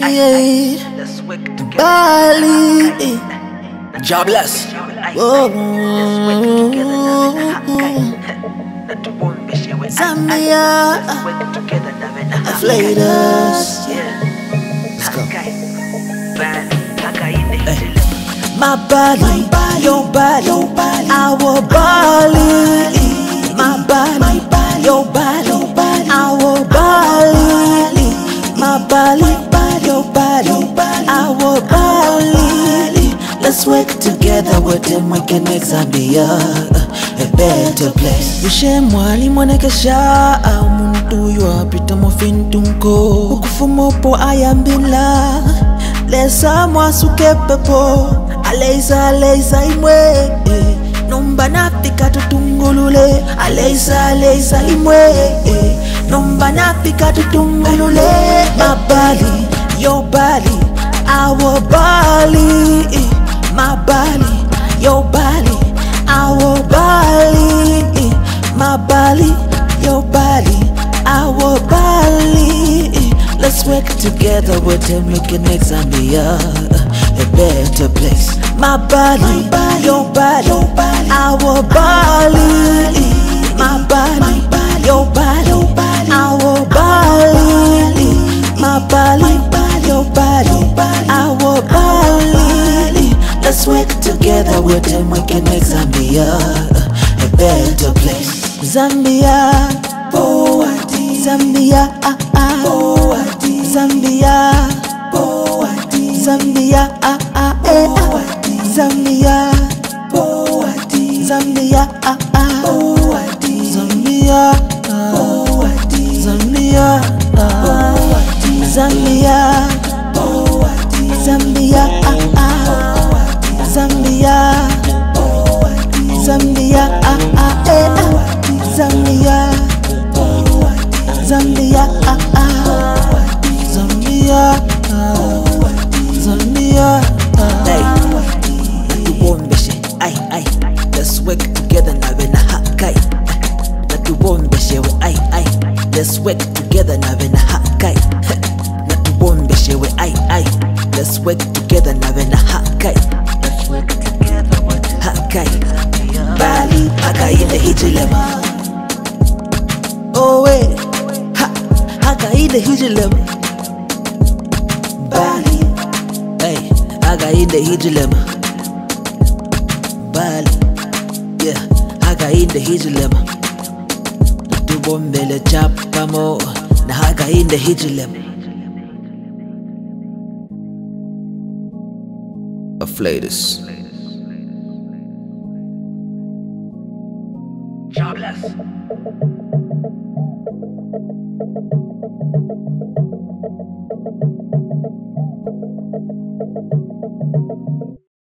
Yeah. Let's work together. Bally. Jobless. Zambia. Flavors. Let's go. Eh. My Bally, your Bally, our Bally. My Bally, your Bally, our Bally. Let's work together with them, we can make Zambia a better place. Ushe mwali mwanekesha umuntu yoapita mofintunko ukufumopo ayambila lesa mwasuke pepo aleisa aleisa imwe eh. nomba nafika tutungulule aleisa aleisa imwe eh. Nafika tutungulule my Bally your Bally our Bally my Bally your Bally our Bally my Bally your Bally our Bally. Let's work together with them, we can make Zambia a better place. My Bally, your Bally, our Bally, my Bally, your Bally, my Bally, your Bally, our Bally. Let's work together with them, we can make Zambia. A better place. Zambia, Poati, Zambia, ah ah, Poati, Zambia, Poati, Zambia, ah ah, eh ah, Zambia, Poati, Zambia, ah ah, Poati, Zambia, Poati, Zambia, Poati, Zambia, Zambia, ah ah, Zambia, Zambia, ah ah, eh ah, Zambia, Zambia, ah ah, Zambia, Zambia, Hey, natubombeshe ai ai. Let's work together na hakai natubombeshe we ai ai. Let's work together na hakai work together nabe na hakai hakai bali hakai hijilema oh wait, ha, hakai da hijilema, Bali, hey hakai da hijilema bali yeah hakai da hijilema natubombele chapamo na hakai da hijilema Afflatus. jobless.